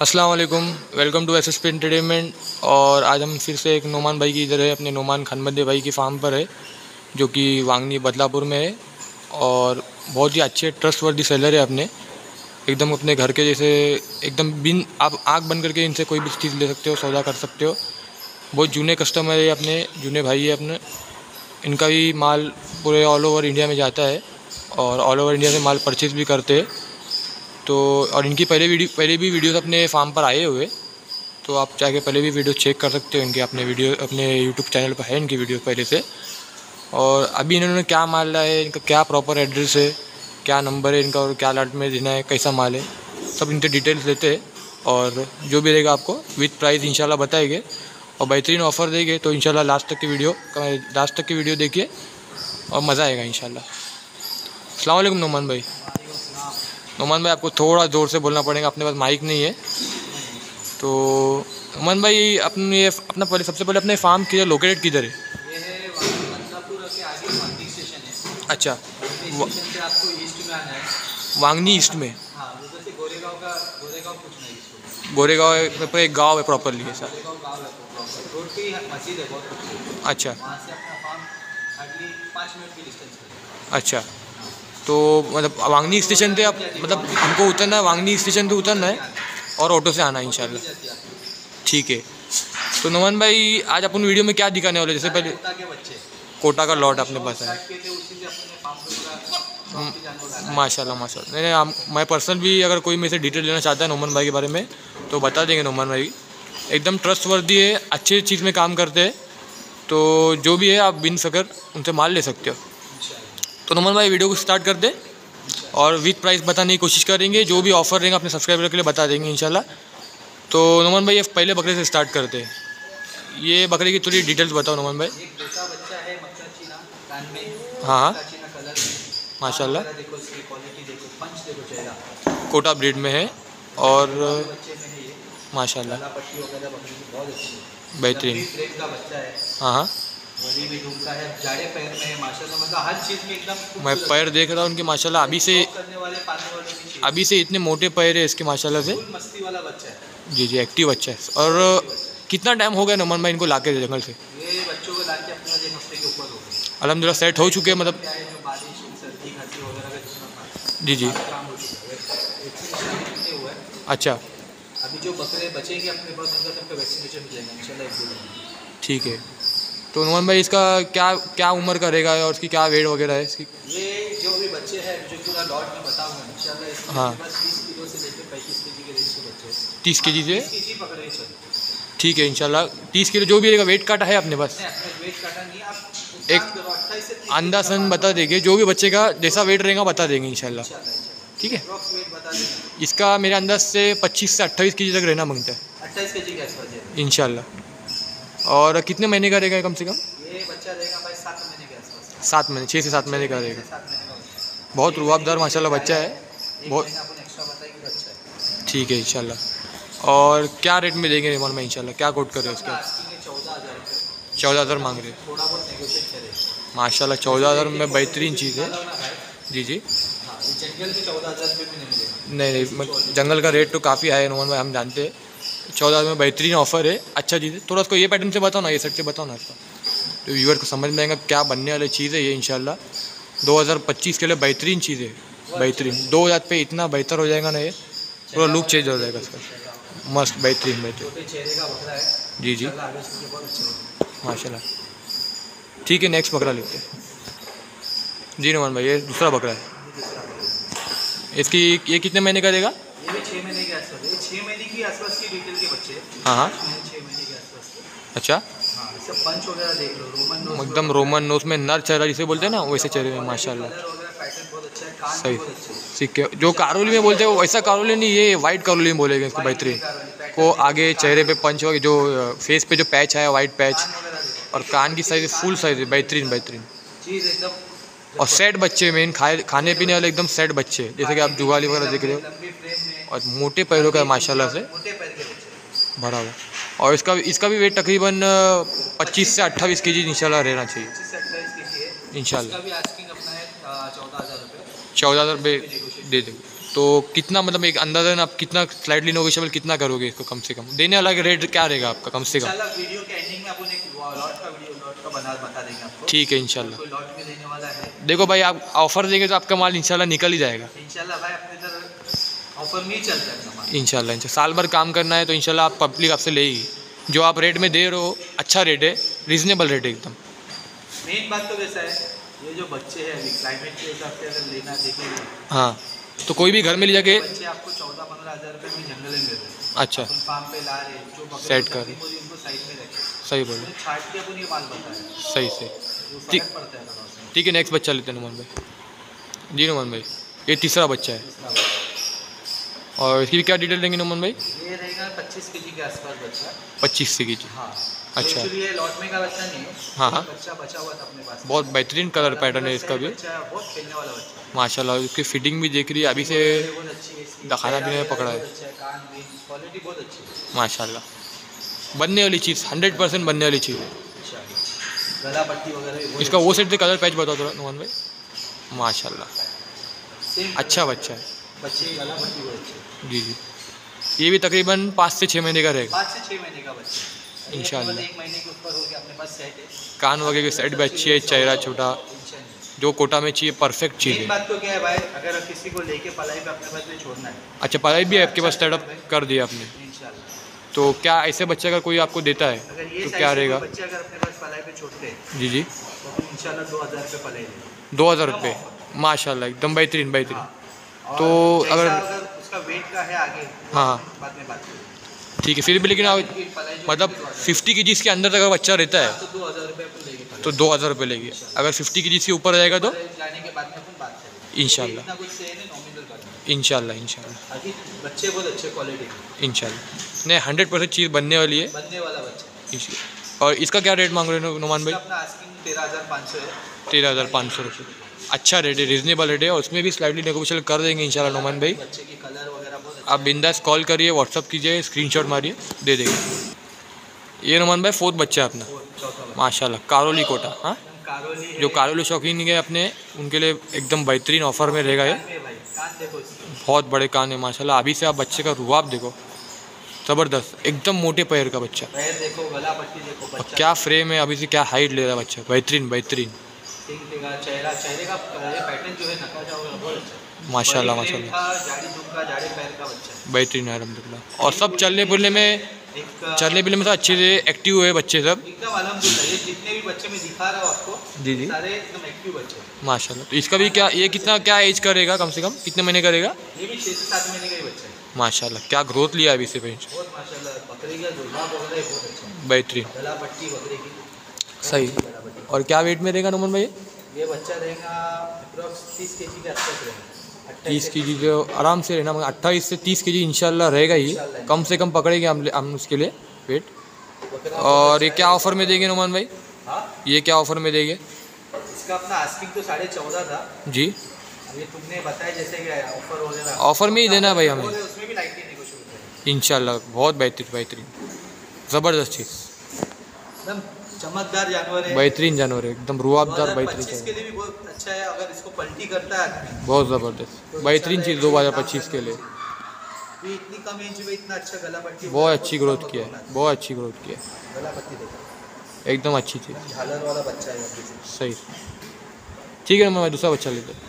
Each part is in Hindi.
अस्सलाम वालेकुम welcome to S S P entertainment और आज हम फिर से एक नोमान भाई की इधर है, अपने नोमान खानबंदे भाई की फार्म पर है, जो कि वांगनी बदलापुर में है। और बहुत ही अच्छे ट्रस्ट वर्दी सेलर है अपने। एकदम अपने घर के जैसे, एकदम बिन, आप आँख बंद करके इनसे कोई भी चीज़ ले सकते हो, सौदा कर सकते हो। बहुत जूने कस्टमर है अपने, जूने भाई है अपने। इनका भी माल पूरे ऑल ओवर इंडिया में जाता है। और ऑल ओवर इंडिया से माल परचेज़ भी करते हैं। तो और इनकी पहले वीडियो, पहले भी वीडियोस अपने फार्म पर आए हुए तो आप जाके पहले भी वीडियो चेक कर सकते हो इनके अपने वीडियो, अपने यूट्यूब चैनल पर है इनकी वीडियो पहले से। और अभी इन्होंने क्या माल लाया है, इनका क्या प्रॉपर एड्रेस है, क्या नंबर है इनका और क्या लाट में देना है, कैसा माल है, सब इनके डिटेल्स लेते हैं। और जो भी रहेगा आपको विथ प्राइस इंशाल्लाह बताएँगे। और बेहतरीन ऑफ़र देंगे तो इंशाल्लाह लास्ट तक की वीडियो लास्ट तक की वीडियो देखिए और मज़ा आएगा इंशाल्लाह। अस्सलाम वालेकुम नोमान भाई। नोमान भाई, आपको थोड़ा ज़ोर से बोलना पड़ेगा, अपने पास माइक नहीं है। तो नोमान भाई, अपने, अपना पहले, सबसे पहले अपने फार्म किधर लोकेटेड किधर है? अच्छा वांगनी ईस्ट में। गोरेगांव पर एक गाँव है प्रॉपरली है सर अच्छी। अच्छा। तो मतलब वांगनी स्टेशन पे आप मतलब हमको उतरना है वांगनी स्टेशन पे उतरना है और ऑटो से आना है जाती ठीक है। तो नोमान भाई, आज अपन वीडियो में क्या दिखाने वाले जैसे पहले कोटा का लॉट अपने पास है। माशाल्लाह माशाल्लाह। नहीं नहीं मैं पर्सनल भी अगर कोई मेरे से डिटेल लेना चाहता है नोमन भाई के बारे में तो बता देंगे नोमन भाई। एकदम ट्रस्ट वर्दी है, अच्छे चीज़ में काम करते हैं। तो जो भी है, आप बिन सकर उनसे माल ले सकते हो। तो नोमान भाई वीडियो को स्टार्ट कर दे और विथ प्राइस बताने की कोशिश करेंगे। जो भी ऑफ़र रहेंगे अपने सब्सक्राइबर के लिए बता देंगे इंशाल्लाह। तो नोमान भाई ये पहले बकरे से स्टार्ट करते हैं। ये बकरे की थोड़ी डिटेल्स बताओ नोमान भाई। है हाँ माशाल्लाह। कोटा ब्रीड में है और माशाल्लाह। बेहतरीन। है हाँ। हाँ भी ढूंढता है। जाड़े पैर में है माशाल्लाह मतलब हर चीज़ में एकदम मैं पैर देख रहा हूँ उनके माशाल्लाह अभी से अभी से इतने मोटे पैर है इसके माशाल्लाह से। मस्ती वाला बच्चा है। जी जी एक्टिव अच्छा है। और कितना टाइम हो गया नोमान भाई इनको लाके जंगल से? ये बच्चों को लाके अपना एक हफ़्ते के ऊपर हो गए। अलहमदिल्ला सेट हो चुके हैं मतलब जो जी अच्छा। अभी जो बकरे बचेंगे अपने पास उनका सबका वैक्सीनेशन मिलेगा इंशाल्लाह एक दो ठीक है। तो नोमान भाई इसका क्या क्या उम्र का रहेगा और इसकी क्या वेट वगैरह है? इसकी ये जो भी बच्चे हैं जो पूरा लॉट में बताऊँगा इंशाल्लाह हाँ। तीस किलो से लेकर पैंतीस के जी के रेंज के बच्चे तीस के जी से? ठीक है इंशाल्लाह। तीस किलो जो भी रहेगा वेट काटा है अपने पास वेट काटा नहीं आप एक अंदाजन बता देंगे जो भी बच्चे का जैसा वेट रहेगा बता देंगे इंशाल्लाह। ठीक है? इसका मेरे अंदाज से पच्चीस से अट्ठाईस के जी तक रहना माँगता है। अट्ठाईस के जी के आसपास इंशाल्लाह। और कितने महीने का रहेगा कम से कम? ये बच्चा रहेगा भाई सात महीने के आसपास सात महीने छः से सात महीने का रहेगा। का। बहुत रुआबदार माशाल्लाह बच्चा है। बहुत ठीक है इंशाल्लाह। और क्या रेट में देंगे रिमोट में इंशाल्लाह? क्या कोट कर रहे हो उसका? चौदह हज़ार मांग रहे माशाल्लाह चौदह हज़ार में बेहतरीन चीज़ है। जी जी। हाँ जंगल में चौदह हज़ार नहीं नहीं नहीं जंगल का रेट तो काफ़ी हाई है नोमान भाई हम जानते हैं। चौदह में बेहतरीन ऑफ़र है अच्छा चीज़ है थोड़ा उसको ये पैटर्न से बताओ ना ये सेट से बताओ ना इसका। तो व्यूअर को समझ में आएगा क्या बनने वाली चीज़ है ये इंशाल्लाह 2025 के लिए बेहतरीन चीज़ है बेहतरीन। दो हज़ार पे इतना बेहतर हो जाएगा ना ये पूरा लुक चेंज हो जाएगा इसका। मस्त बेहतरीन बेहतरीन। जी जी। माशाल्लाह। ठीक है नेक्स्ट बकरा लेते हैं। जी नोमान भाई ये दूसरा बकरा है। इसकी ये कितने महीने का देगा ये भी छः महीने के आसपास है ये छः महीने की आसपास की डिटेल के बच्चे हैं हाँ। अच्छा। नोज़ एकदम रोमन नोस में नर चेहरा जिसे बोलते हैं ना, वैसे चेहरे में, माशाल्लाह। सही। ठीक है जो कारोली में बोलते हैं, वो वैसा कारोली नहीं, ये वाइट कारोली में बोलेंगे इसको, बेहतरीन। को आगे चेहरे पे पंच हो जो फेस पे जो पैच है वाइट पैच और कान की साइज़ फुल साइज़ है बेहतरीन बेहतरीन। और सेट बच्चे मेन खाए, खाने पीने वाले एकदम सेट बच्चे, जैसे कि आप जुगाली वगैरह देख रहे हो। और मोटे पैरों का माशाल्लाह से। भरा हुआ और इसका इसका भी वेट तकरीबन पच्चीस से अट्ठाईस के जी इंशाल्लाह रहना चाहिए। इंशाल्लाह। चौदह हज़ार रुपये दे देंगे। तो कितना मतलब एक अंदाजन आप कितना स्लाइडली नोगेशबल कितना करोगे इसको कम से कम? देने वाला रेट क्या रहेगा आपका कम से कम? ठीक है इंशाल्लाह। है। देखो भाई आप ऑफ़र देंगे तो आपका माल इंशाल्लाह निकल ही जाएगा इंशाल्लाह भाई अपने इधर ऑफ़र में ही चलता है इंशाल्लाह इंशाल्लाह। साल भर काम करना है तो इनशाला आप पब्लिक आपसे लेगी। जो आप रेट में दे रहे हो अच्छा रेट है रीजनेबल रेट है एकदम। मेन बात तो वैसा है ये जो बच्चे हैं अभी क्लाइमेट के हिसाब से अगर लेना देखेंगे हाँ तो कोई भी घर में ले जाके बच्चे आपको चौदह पंद्रह हज़ार रुपये में जंगल में मिल रहे हैं। अच्छा। फार्म पे ला रहे हैं जो को कर रही है, उनको साइड में रखे। सही बोलो उन्हें छाट के अपन ये माल बताया सही से ठीक। है ठीक है नेक्स्ट बच्चा लेते हैं नुमान भाई। जी नुमान भाई। ये तीसरा बच्चा है। और इसकी भी क्या डिटेल देंगे नुमान भाई? ये रहेगा पच्चीस के जी के आसपास बच्चा। पच्चीस से की जी हाँ। अच्छा। ये लॉट में का बच्चा नहीं है। हाँ, हाँ। बच्चा बचा हुआ था अपने पास। बहुत बेहतरीन कलर पैटर्न है इसका भी। बहुत खेलने वाला बच्चा माशाल्लाह इसकी फिटिंग भी देख रही है अभी से अच्छी दिखाना भी नहीं पकड़ा है। अच्छा क्वालिटी बहुत अच्छी माशाल्लाह। बनने वाली चीज़ हंड्रेड परसेंट बनने वाली चीज़ है। गला पट्टी वगैरह इसका वो सेट से कलर पैच बताओ थोड़ा नुमान भाई। माशाल्लाह। अच्छा बच्चा है। बच्चे जी जी। ये भी तकरीबन पाँच से छः महीने का रहेगा। पाँच से छः महीने का बच्चा। इंशाल्लाह। एक महीने के ऊपर हो गया अपने पास सेट है कान वगैरह की सेट भी अच्छी है चेहरा छोटा। जो कोटा में चाहिए परफेक्ट चीज़ है। बात तो क्या है भाई अगर किसी को लेके पलाई पे अपने पास में छोड़ना है। अच्छा पढ़ाई भी आपके पास सेटअप कर दिया आपने। तो क्या ऐसे बच्चे अगर कोई आपको देता है तो क्या रहेगा? बच्चे अगर अपने पास पलाई पे छोड़ते हैं जी जी। तो इंशाल्लाह दो हज़ार रुपये पलाई दो हज़ार रुपये। माशाल्लाह एकदम बेहतरीन बेहतरीन। हाँ। तो अगर- उसका वेट का है आगे हाँ। बाद में बात ठीक है फिर भी लेकिन आप मतलब है तो फिफ्टी के जी इसके अंदर अगर बच्चा रहता है तो दो हज़ार रुपये तो दो हज़ार रुपये लेगी। अगर फिफ्टी के जी के ऊपर रहेगा तो? इंशाल्लाह। इंशाल्लाह अभी बच्चे बहुत अच्छे क्वालिटी इंशाल्लाह। नहीं हंड्रेड परसेंट चीज़ बनने वाली है। बनने वाला बच्चा और इसका क्या रेट मांग रहे हो नुमान भाई? तेरह हज़ार पाँच सौ तेरह हज़ार पाँच सौ रुपये। अच्छा रेट है रीजनेबल रेट है और उसमें भी स्लाइडली नेगोशियल कर देंगे इंशाल्लाह नुमान भाई। आप बिंदास कॉल करिए व्हाट्सअप कीजिए स्क्रीनशॉट मारिए दे देंगे। ये नुमान भाई फोर्थ बच्चा है अपना। माशाल्लाह कारोली कोटा हाँ? जो कारोली शौकीन है अपने उनके लिए एकदम बेहतरीन ऑफ़र में रहेगा ये। बहुत बड़े कान है माशाल्लाह। अभी से आप बच्चे का रुआब देखो। ज़बरदस्त एकदम मोटे पैर का बच्चा। पैर देखो गला पट्टी देखो बच्चा क्या फ्रेम है अभी से क्या हाइट ले रहा है बच्चा। बेहतरीन बेहतरीन। चेहरा चेहरे का पैटर्न जो है नकाशा वगैरह बहुत अच्छा। माशाल्लाह माशाल्लाह। बेहतरीन है। अलहमदिल्ला और सब चलने फिरने में चलने फिरने में तो अच्छे से एक्टिव हुए बच्चे सब। जितने भी बच्चे मैं दिखा रहा हूँ आपको जी जी। सारे एकदम एक्टिव बच्चे माशाल्लाह। तो इसका भी क्या ये कितना क्या एज करेगा कम से कम? कितने महीने करेगा? ये भी छः से सात महीने का ही बच्चा है। माशाल्लाह क्या ग्रोथ लिया अभी से अच्छा बेहतरीन। सही। और क्या वेट में रहेगा नमन भाई? ये बच्चा रहेगा अप्रॉक्स तीस के जी के आसपास रहेगा। तीस के जी जो आराम से रहना मगर अट्ठाईस से तीस के जी इनशाला रहेगा ही। कम से कम पकड़ेंगे हम हम उसके लिए वेट और ये क्या ऑफ़र में देंगे नुमान भाई? हाँ? ये क्या ऑफ़र में देंगे? इसका अपना आस्किंग तो साढ़े चौदह था। जी। ये तुमने बताया जैसे कि ऑफ़र वगैरह ऑफ़र में ही देना है भाई हमें। उसमें भी इंशाल्लाह बहुत बेहतरीन बेहतरीन। ज़बरदस्त चीज़। चमकदार जानवर है। बेहतरीन जानवर है एकदम रुआबदार बेहतरीन के लिए भी बहुत अच्छा है अगर इसको पलटी करता है बहुत ज़बरदस्त। बेहतरीन चीज़ दो हज़ार पच्चीस के लिए। तो इतनी कम एज में इतना अच्छा गला पट्टी बहुत अच्छी ग्रोथ किया है बहुत अच्छी ग्रोथ किया है। गला पट्टी देखो। एकदम अच्छी चीज़। झालर वाला बच्चा है सही। ठीक है मैं दूसरा बच्चा लेते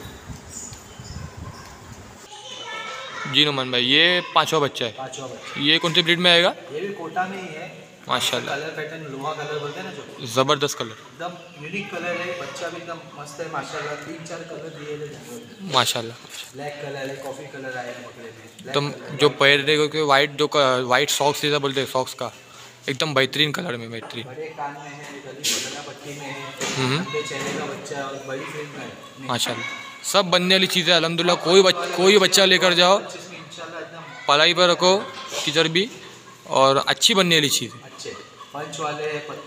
जी नुमान भाई ये पांचवा बच्चा है। पांचवा बच्चा। ये कौन से ब्रीड में आएगा? ये भी कोटा में ही है। माशाल्लाह। कलर पैटर्न लोहा कलर बोलते हैं ना जो? ज़बरदस्त कलर एकदम यूनिक कलर है बच्चा भी एकदम मस्त है माशाल्लाह। तीन चार कलर दिए हैं माशाल्लाह। ब्लैक कलर है कॉफ़ी कलर आया है बकरे में। ब्लैक जो पैर देखो कि वाइट जो वाइट सॉक्स जैसा बोलते हैं सॉक्स का। एकदम बेहतरीन कलर में बेहतरीन। बड़े कान में है गली गला पट्टी में है हम्म। लंबे चेहरे का बच्चा और बड़ी फ्रेम है। माशाल्लाह। सब बनने वाली चीज़ें अलहमदिल्ला कोई बच कोई बच्चा लेकर जाओ। पलाई पर रखो किधर भी। और अच्छी बनने वाली चीज़ अच्छे पंच वाले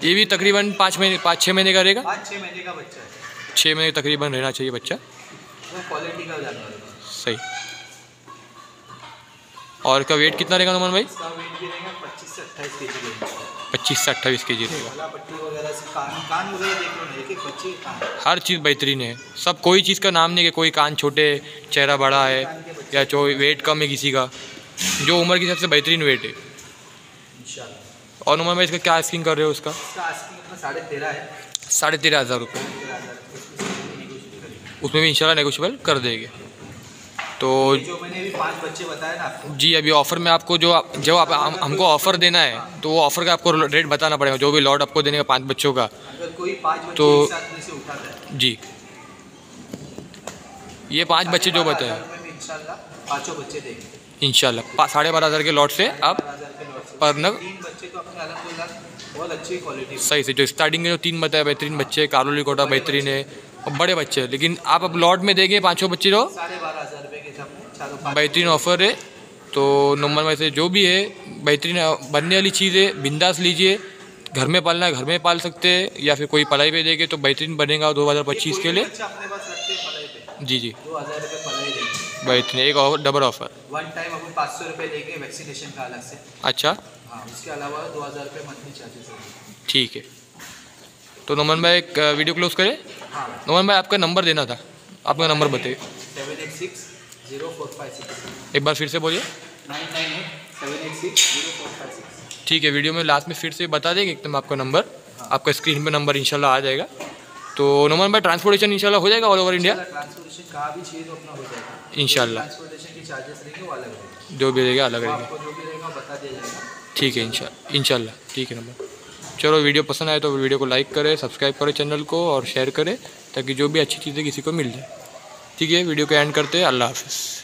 ये भी तकरीबन पाँच महीने पाँच छः महीने का रहेगा? पाँच छः महीने का बच्चा है। छः महीने तकरीबन रहना चाहिए बच्चा। क्वालिटी का जानवर सही। और का वेट कितना रहेगा नमन भाई? पच्चीस से अट्ठाईस के जी रहेगा। पच्चीस से अट्ठाईस के जी रहेगा हर चीज़ बेहतरीन है। सब कोई चीज़ का नाम नहीं है कोई कान छोटे चेहरा बड़ा है या जो वेट कम है किसी का। जो उम्र के हिसाब से बेहतरीन वेट है। और उम्र में इसका क्या आस्किंग कर रहे हो उसका? साढ़े तेरह है। साढ़े तेरह हज़ार रुपये उसमें भी इंशाल्लाह नेगोशियबल कर देंगे। तो जो मैंने अभी पाँच बच्चे बताए ना आपको। जी अभी ऑफ़र में आपको जो आप जो आप हम, हमको ऑफ़र देना है तो वो ऑफ़र का आपको रेट बताना पड़ेगा जो भी लॉट आपको देने का पाँच बच्चों का। अगर कोई पाँच बच्चे तो- एक साथ में से उठाता है। जी। ये पाँच बच्चे जो बताए। भी देंगे। साढ़े बारह हज़ार के लॉट से आप तो क्वालिटी सही से जो स्टार्टिंग के जो तीन बताया बेहतरीन बच्चे कारोली कोटा बेहतरीन है और बड़े बच्चे लेकिन आप अब लॉट में देंगे पाँचों बच्चे जो पाँच। बेहतरीन ऑफ़र है। तो नंबर में से जो भी है बेहतरीन बनने वाली चीज़ है बिंदास लीजिए। घर में पालना है घर में पाल सकते हैं या फिर कोई पढ़ाई पे देंगे तो बेहतरीन बनेगा दो हज़ार पच्चीस के लिए। जी जी। देंगे बेहतरीन एक और डबल ऑफ़र वन टाइम अपन पाँच सौ रुपये लेंगे वैक्सीनेशन का अलग से। अच्छा। हाँ उसके अलावा दो हज़ार रुपये मंथली चार्जेस ठीक है। तो नमन भाई एक वीडियो क्लोज करें? हाँ। नमन भाई आपका नंबर देना था। आपका नंबर बताइए। Seven eight six zero four five six एक बार फिर से बोलिए। Nine nine eight seven eight six zero four five six ठीक है वीडियो में लास्ट में फिर से बता देंगे एकदम आपका नंबर आपका स्क्रीन पे नंबर इंशाल्लाह आ जाएगा। तो नमन भाई ट्रांसपोर्टेशन इंशाल्लाह हो जाएगा ऑल ओवर इंडिया ट्रांसपोर्टेशन कहाँ भी चाहिए तो अपना हो जाएगा। रहेंगे। जो भी रहेगा अलग रहेगा। ठीक है इनशाला इंशाल्लाह। ठीक है नंबर। चलो वीडियो पसंद आए तो वीडियो को लाइक करें सब्सक्राइब करें चैनल को और शेयर करें ताकि जो भी अच्छी चीज़ें किसी को मिल जाए। ठीक है वीडियो को एंड करते हैं। अल्लाह हाफिज़।